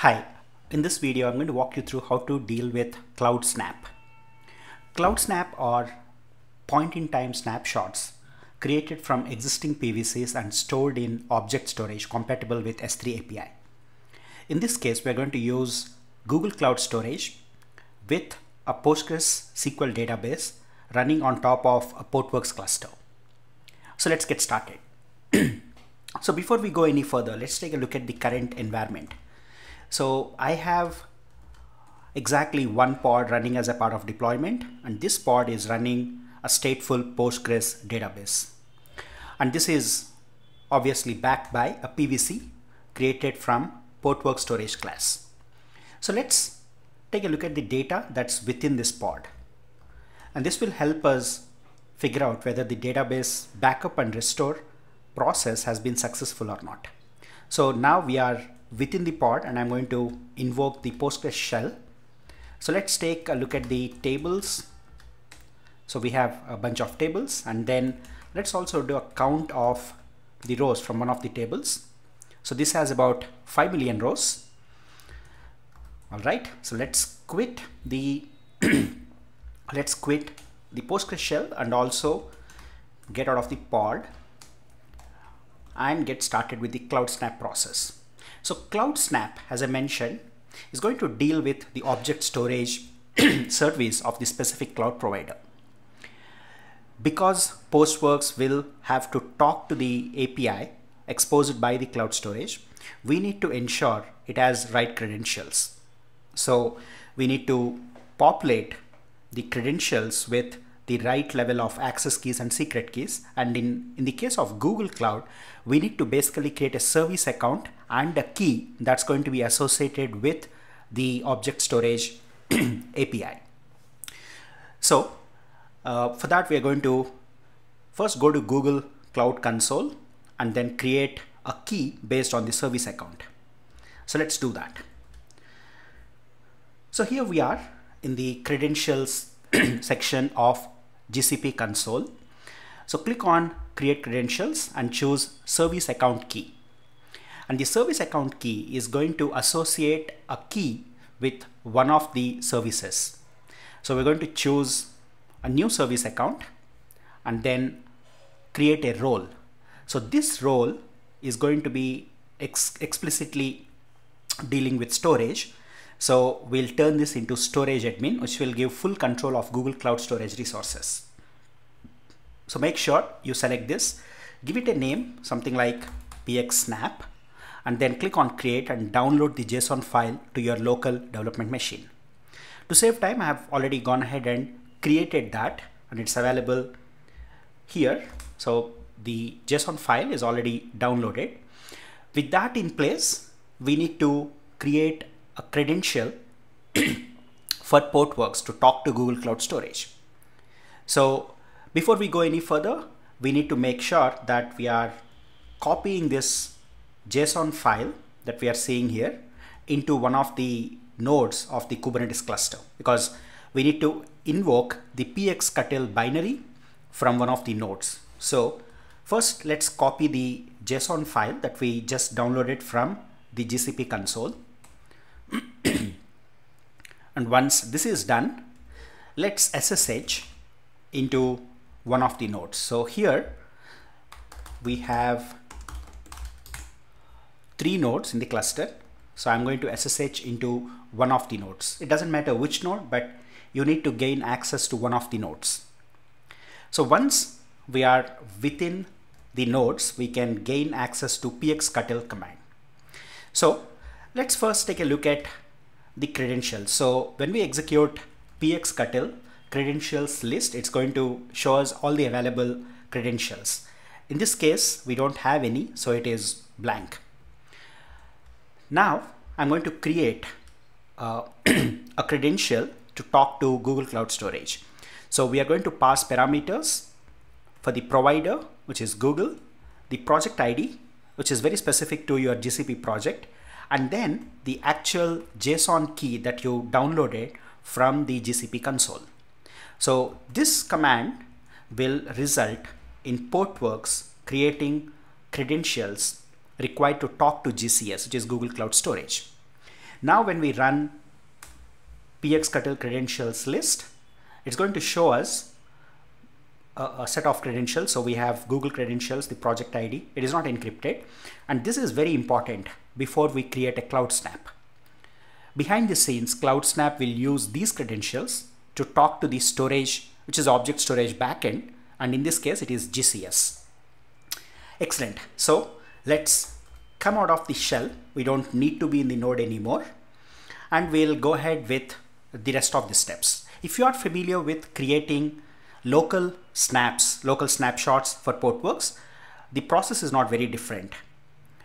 Hi, in this video I'm going to walk you through how to deal with Cloud Snap. Cloud Snap are point-in-time snapshots created from existing PVCs and stored in object storage compatible with S3 API. In this case, we're going to use Google Cloud Storage with a Postgres SQL database running on top of a Portworx cluster. So let's get started. so before we go any further, let's take a look at the current environment. So I have exactly one pod running as a part of deployment and this pod is running a stateful Postgres database. And this is obviously backed by a PVC created from Portworx storage class. So let's take a look at the data that's within this pod. And this will help us figure out whether the database backup and restore process has been successful or not. So now we are within the pod and I'm going to invoke the Postgres shell. So let's take a look at the tables. So we have a bunch of tables and then let's also do a count of the rows from one of the tables. So this has about 5 million rows. All right, so let's quit the let's quit the Postgres shell and also get out of the pod and get started with the CloudSnap process. So CloudSnap, as I mentioned, is going to deal with the object storage service of the specific cloud provider. Because Portworx will have to talk to the API exposed by the cloud storage, we need to ensure it has right credentials. So we need to populate the credentials with the right level of access keys and secret keys. And in, in the case of Google Cloud, we need to basically create a service account and a key that's going to be associated with the object storage API. So uh, for that, we are going to first go to Google Cloud Console and then create a key based on the service account. So let's do that. So here we are in the credentials section of GCP console. So click on create credentials and choose service account key. And the service account key is going to associate a key with one of the services. So we're going to choose a new service account and then create a role. So this role is going to be ex explicitly dealing with storage. So we'll turn this into storage admin, which will give full control of Google Cloud Storage resources. So make sure you select this, give it a name, something like pxsnap, and then click on create and download the JSON file to your local development machine. To save time, I have already gone ahead and created that and it's available here. So the JSON file is already downloaded. With that in place, we need to create a credential for Portworx to talk to Google Cloud Storage. So before we go any further, we need to make sure that we are copying this JSON file that we are seeing here into one of the nodes of the Kubernetes cluster because we need to invoke the pxctl binary from one of the nodes. So first let's copy the JSON file that we just downloaded from the GCP console. And once this is done, let's SSH into one of the nodes. So here we have three nodes in the cluster. So I'm going to SSH into one of the nodes. It doesn't matter which node, but you need to gain access to one of the nodes. So once we are within the nodes, we can gain access to pxctl command. So let's first take a look at the credentials. So when we execute pxctl, credentials list, it's going to show us all the available credentials. In this case, we don't have any, so it is blank. Now, I'm going to create uh, a credential to talk to Google Cloud Storage. So we are going to pass parameters for the provider, which is Google, the project ID, which is very specific to your GCP project, and then the actual JSON key that you downloaded from the GCP console. So this command will result in Portworx creating credentials required to talk to GCS, which is Google Cloud Storage. Now when we run pxctl credentials list, it's going to show us a, a, set of credentials. So we have Google credentials, the project ID. It is not encrypted. And this is very important before we create a cloud snap. Behind the scenes, cloud snap will use these credentials to talk to the storage, which is object storage backend. And in this case, it is GCS. Excellent. So let's come out of the shell. We don't need to be in the node anymore. And we'll go ahead with the rest of the steps. If you are familiar with creating local snaps, local snapshots for Portworx, the process is not very different.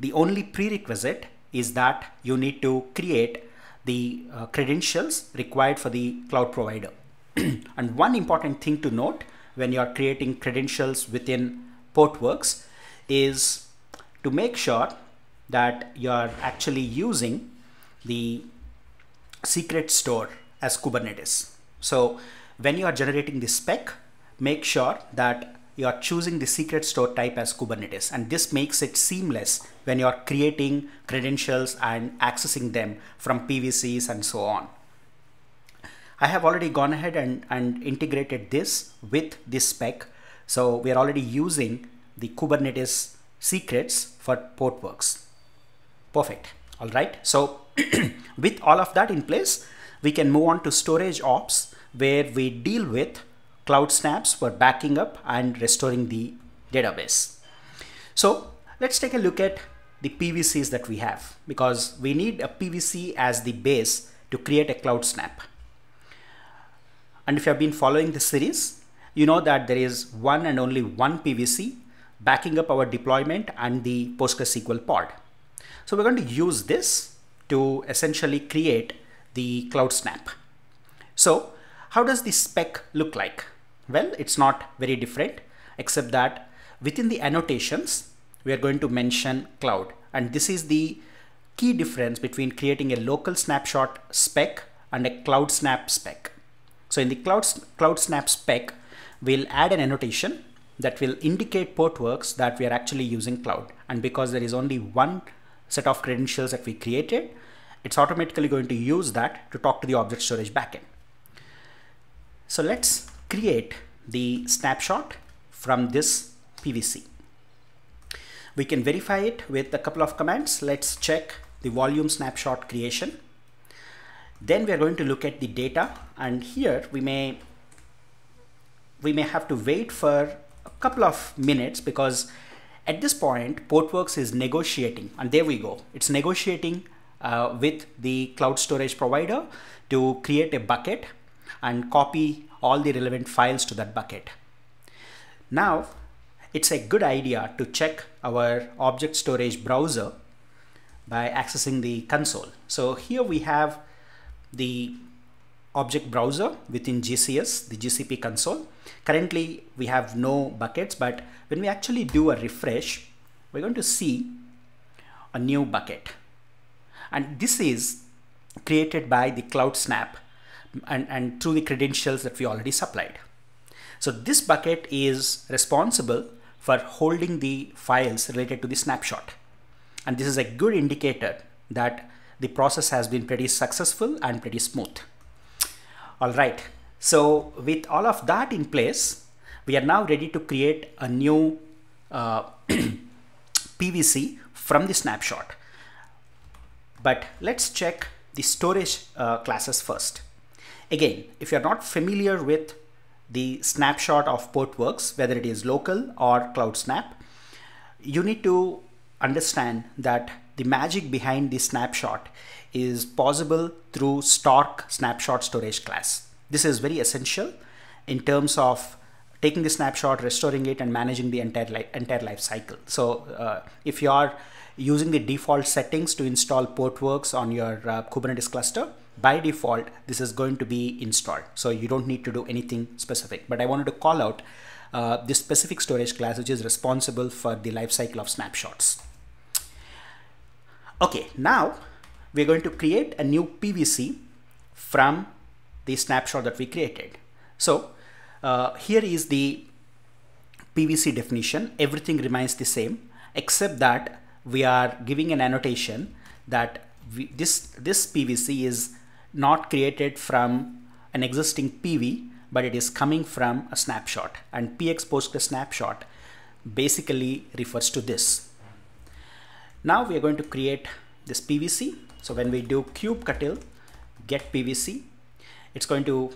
The only prerequisite is that you need to create the uh, credentials required for the cloud provider. and one important thing to note when you are creating credentials within Portworx is to make sure that you are actually using the secret store as Kubernetes. So when you are generating the spec, make sure that you are choosing the secret store type as Kubernetes. And this makes it seamless when you are creating credentials and accessing them from PVCs and so on. I have already gone ahead and, and integrated this with this spec. So we are already using the Kubernetes secrets for Portworx. Perfect. All right. So with all of that in place, we can move on to storage ops where we deal with cloud snaps for backing up and restoring the database. So let's take a look at the PVCs that we have because we need a PVC as the base to create a cloud snap. And if you have been following the series, you know that there is one and only one PVC backing up our deployment and the PostgreSQL pod. So we're going to use this to essentially create the cloud snap. So how does the spec look like? Well, it's not very different except that within the annotations, we are going to mention cloud. And this is the key difference between creating a local snapshot spec and a cloud snap spec. So in the cloud, cloud snap spec, we'll add an annotation that will indicate Portworx that we are actually using cloud. And because there is only one set of credentials that we created, it's automatically going to use that to talk to the object storage backend. So let's create the snapshot from this PVC. We can verify it with a couple of commands. Let's check the volume snapshot creation. Then we are going to look at the data and here we may we may have to wait for a couple of minutes because at this point Portworx is negotiating and there we go. It's negotiating uh, with the cloud storage provider to create a bucket and copy all the relevant files to that bucket. Now, it's a good idea to check our object storage browser by accessing the console. So here we have the object browser within GCS, the GCP console. Currently, we have no buckets, but when we actually do a refresh, we're going to see a new bucket. And this is created by the Cloud Snap and, and through the credentials that we already supplied. So this bucket is responsible for holding the files related to the snapshot. And this is a good indicator that the process has been pretty successful and pretty smooth. All right, so with all of that in place, we are now ready to create a new uh, PVC from the snapshot. But let's check the storage uh, classes first. Again, if you're not familiar with the snapshot of Portworx, whether it is local or Cloud Snap, you need to understand that the magic behind the snapshot is possible through Stork snapshot storage class. This is very essential in terms of taking the snapshot, restoring it, and managing the entire life, entire life cycle. So uh, if you are using the default settings to install Portworx on your uh, Kubernetes cluster, by default, this is going to be installed. So you don't need to do anything specific, but I wanted to call out uh, this specific storage class, which is responsible for the lifecycle of snapshots. Okay, now we're going to create a new PVC from the snapshot that we created. So uh, here is the PVC definition. Everything remains the same, except that we are giving an annotation that we, this, this PVC is not created from an existing PV, but it is coming from a snapshot and PX Postgres snapshot basically refers to this. Now we are going to create this PVC. So when we do kubectl get PVC, it's going to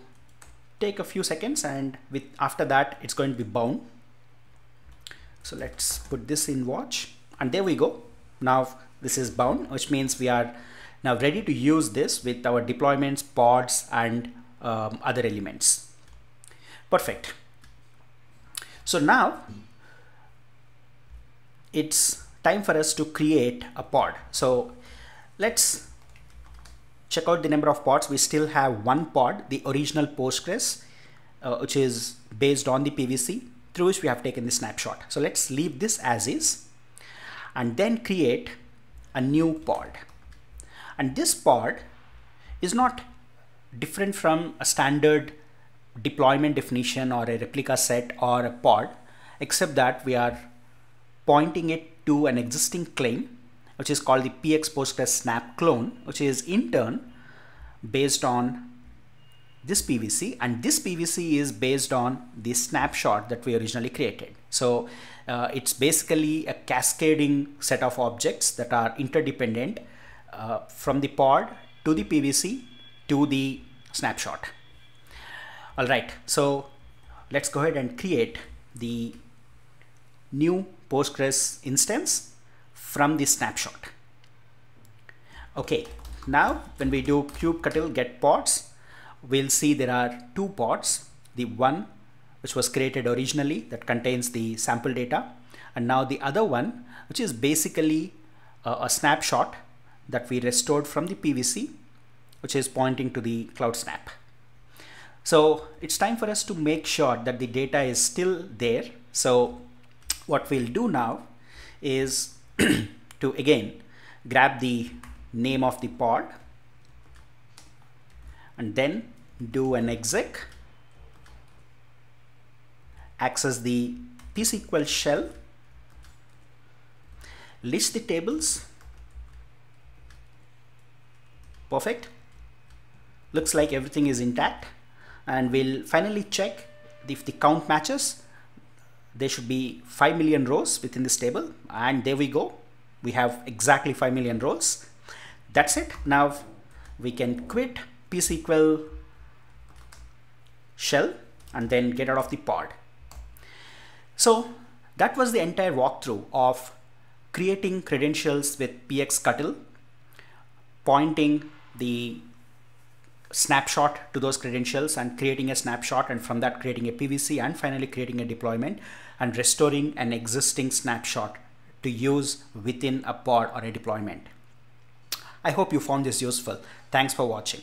take a few seconds and with after that it's going to be bound. So let's put this in watch and there we go. Now this is bound, which means we are now ready to use this with our deployments, pods and um, other elements. Perfect. So now it's time for us to create a pod. So let's check out the number of pods. We still have one pod, the original Postgres, uh, which is based on the PVC through which we have taken the snapshot. So let's leave this as is and then create a new pod. And this pod is not different from a standard deployment definition or a replica set or a pod, except that we are pointing it to an existing claim, which is called the PX Postgres snap clone, which is in turn based on this PVC and this PVC is based on the snapshot that we originally created. So uh, it's basically a cascading set of objects that are interdependent uh, from the pod to the PVC to the snapshot. All right, so let's go ahead and create the new Postgres instance from the snapshot. Okay, now when we do kubectl get pods, we'll see there are two pods. The one which was created originally that contains the sample data and now the other one which is basically a, a snapshot that we restored from the PVC which is pointing to the cloud snap. So it's time for us to make sure that the data is still there. So what we'll do now is to again grab the name of the pod and then do an exec access the psql shell list the tables perfect. Looks like everything is intact. And we'll finally check if the count matches. There should be 5 million rows within this table. And there we go. We have exactly 5 million rows that's it. Now we can quit psql shell and then get out of the pod. So that was the entire walkthrough of creating credentials with pxctl pointing the snapshot to those credentials and creating a snapshot and from that creating a PVC and finally creating a deployment and restoring an existing snapshot to use within a pod or a deployment. I hope you found this useful. Thanks for watching.